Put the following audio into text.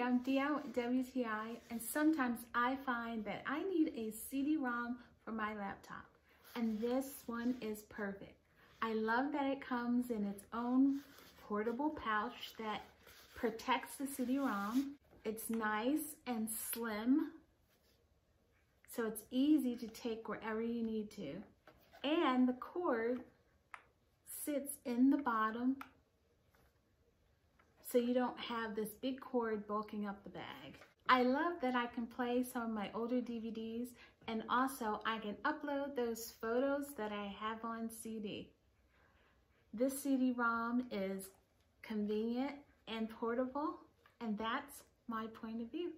I'm DIY and sometimes I find that I need a CD-ROM for my laptop and this one is perfect. I love that it comes in its own portable pouch that protects the CD-ROM. It's nice and slim, so it's easy to take wherever you need to. And the cord sits in the bottom so you don't have this big cord bulking up the bag. I love that I can play some of my older DVDs and also I can upload those photos that I have on CD. This CD-ROM is convenient and portable and that's my point of view.